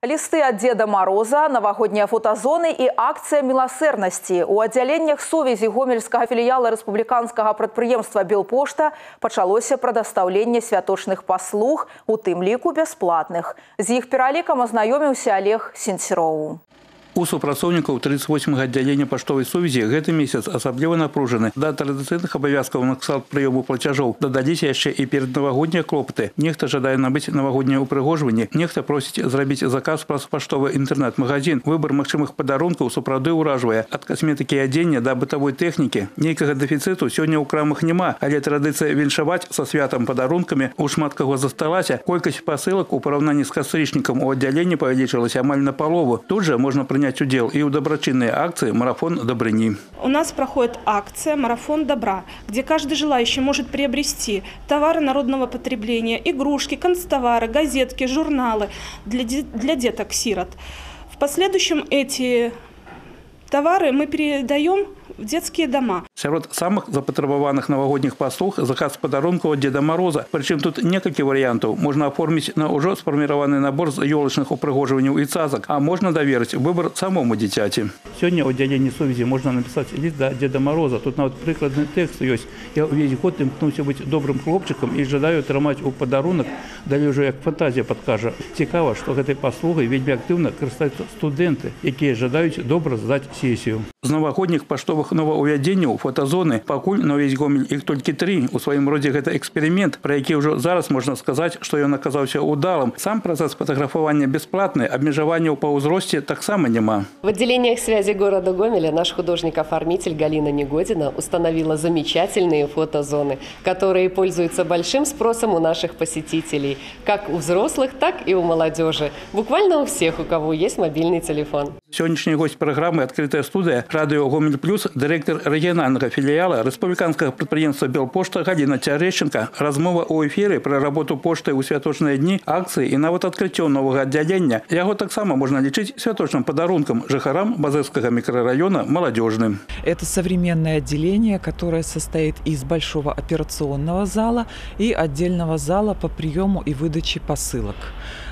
Листы от Деда Мороза, новогодние фотозоны и акция милосердности. У отделениях сувязі гомельскага філіяла рэспубліканскага прадпрыемства Белпошта пачалося прадастаўленне святочных паслуг, у тым ліку бясплатных. З іх пералікам азнаёміўся Олег Сенсіроў. У супрацоўнікаў 38 аддзялення паштовай сувязі гэты месяц асабліва напружаны. Да традыцыйных абавязкаў на ксалт прыёму плацяжоў дадаліся яшчэ і пераднавагоднія клопаты. Нехта жадае набыць навагоднія ўпрыгожванні, нехта просіць зрабіць заказ праз паштовы інтэрнэт-магазин. Выбар магчымых падарункаў сапраўды ўражвае. Ад касметыкі і адзення да бытавой тэхнікі. Нейкага дэфіцыту сёння ў крамах няма, але традыцыя віншаваць са святам падарункамі у шмат каго засталася. Колькасць пасылак у параўнанні з кастрычнікам у аддзяленні павялічылася амаль на палову. Тут жа можна прыняць принять удел и у доброчинной акции «Марафон добрыни». У нас проходит акция «Марафон добра», где каждый желающий может приобрести товары народного потребления, игрушки, констовары, газетки, журналы для, для деток-сирот. В последующем эти товары мы передаем в детские дома. Сярод самых запатрабаваных новогодних паслуг заказ подарункаў ад Деда Мороза. Причем тут некалькі вариантов. Можно оформить на уже сфарміраваны набор з ёлачных упрыгожванняў и цазак, а можно доверить выбор самому дзіцяці. Сегодня ў аддзяленні сувязі можна напісаць ліст да Деда Мороза. Тут нават прыкладны тэкст ёсць. Я увесь год імкнуўся быць добрым хлопчыкам і жадаю атрымаць у падарунак, далей уже як фантазія падкажа. Цікава, што гэтай паслугай вельмі актыўна карыстаюцца студэнты, якія жадаюць добра здаць сесію. З навагодніх паштовых новых новаўвядзенняў фотозоны пакуль на ўвесь гомель іх толькі тры у сваім родзе гэта эксперымент пра які ўжо зараз можна сказаць што ён аказаўся удалым сам працэс фотаграфавання бясплатны абмежаванняў па ўзросце таксама няма в отделениях связи города гомеля наш художник-оформитель галина негодина установила замечательные фотозоны которые пользуются большим спросом у наших посетителей как у взрослых так и у молодежи буквально у всех у кого есть мобильный телефон Сённяшні гость праграмы адкрытая студыя радыё гомель плюс дырэктар рэгіянальнага філіяла рэспубліканскага прадпрыемства белпошта гадзіна цярэшчынка размова ў эфіры пра работу пошты ў святочныя дні акцыі і нават адкрыццё новага аддзялення яго таксама можна лічыць святочным падарункам жыхарам базэцкага мікрорайона молодежным это современное отделение которое состоит из большого операционного зала и отдельного зала по приему и выдаче посылок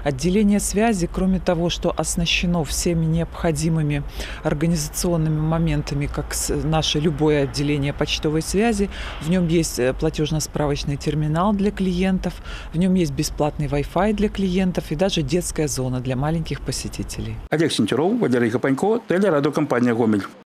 отделение связи кроме того что оснащено всеми необходимыми организационными моментами, как наше любое отделение почтовой связи. В нем есть э, платежно-справочный терминал для клиентов, в нем есть бесплатный Wi-Fi для клиентов и даже детская зона для маленьких посетителей. Олег Сентеров, Валерий Капанько, телерадиокомпания «Гомель».